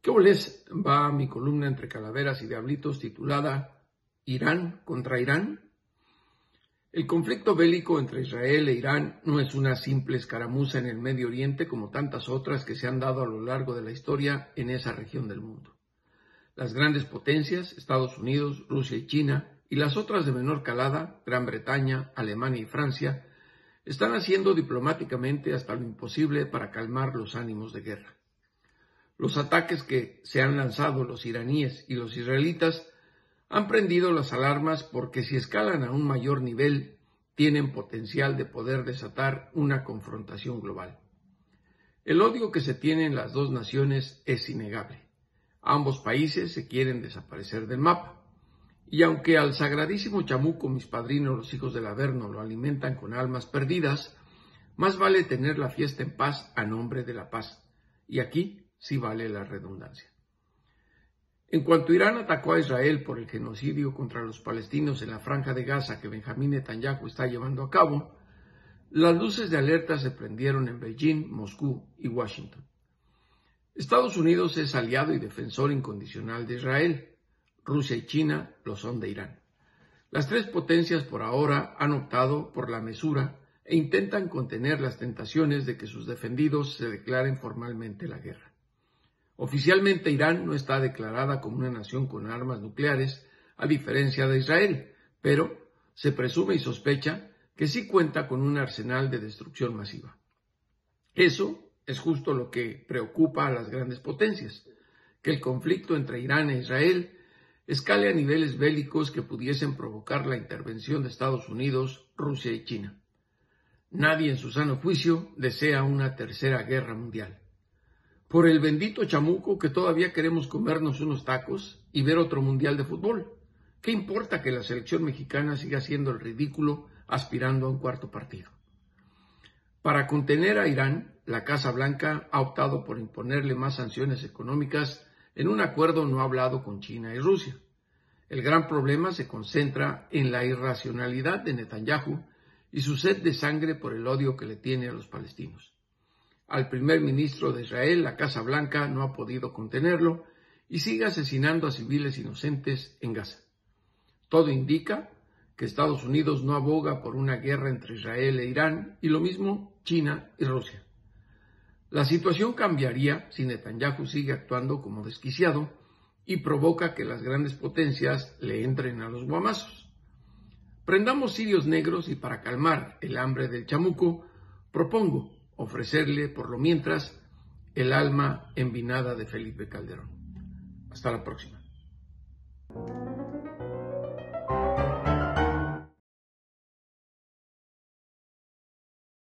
¿Qué les va mi columna entre calaveras y diablitos titulada Irán contra Irán? El conflicto bélico entre Israel e Irán no es una simple escaramuza en el Medio Oriente como tantas otras que se han dado a lo largo de la historia en esa región del mundo. Las grandes potencias, Estados Unidos, Rusia y China, y las otras de menor calada, Gran Bretaña, Alemania y Francia, están haciendo diplomáticamente hasta lo imposible para calmar los ánimos de guerra. Los ataques que se han lanzado los iraníes y los israelitas han prendido las alarmas porque si escalan a un mayor nivel tienen potencial de poder desatar una confrontación global. El odio que se tiene en las dos naciones es innegable. Ambos países se quieren desaparecer del mapa. Y aunque al sagradísimo chamuco mis padrinos los hijos del Averno lo alimentan con almas perdidas, más vale tener la fiesta en paz a nombre de la paz. Y aquí si vale la redundancia. En cuanto Irán atacó a Israel por el genocidio contra los palestinos en la franja de Gaza que Benjamín Netanyahu está llevando a cabo, las luces de alerta se prendieron en Beijing, Moscú y Washington. Estados Unidos es aliado y defensor incondicional de Israel. Rusia y China lo son de Irán. Las tres potencias por ahora han optado por la mesura e intentan contener las tentaciones de que sus defendidos se declaren formalmente la guerra. Oficialmente Irán no está declarada como una nación con armas nucleares, a diferencia de Israel, pero se presume y sospecha que sí cuenta con un arsenal de destrucción masiva. Eso es justo lo que preocupa a las grandes potencias, que el conflicto entre Irán e Israel escale a niveles bélicos que pudiesen provocar la intervención de Estados Unidos, Rusia y China. Nadie en su sano juicio desea una tercera guerra mundial por el bendito chamuco que todavía queremos comernos unos tacos y ver otro mundial de fútbol. ¿Qué importa que la selección mexicana siga siendo el ridículo aspirando a un cuarto partido? Para contener a Irán, la Casa Blanca ha optado por imponerle más sanciones económicas en un acuerdo no hablado con China y Rusia. El gran problema se concentra en la irracionalidad de Netanyahu y su sed de sangre por el odio que le tiene a los palestinos al primer ministro de Israel, la Casa Blanca no ha podido contenerlo y sigue asesinando a civiles inocentes en Gaza. Todo indica que Estados Unidos no aboga por una guerra entre Israel e Irán y lo mismo China y Rusia. La situación cambiaría si Netanyahu sigue actuando como desquiciado y provoca que las grandes potencias le entren a los guamazos. Prendamos cirios negros y para calmar el hambre del chamuco, propongo ofrecerle por lo mientras el alma envinada de Felipe Calderón. Hasta la próxima.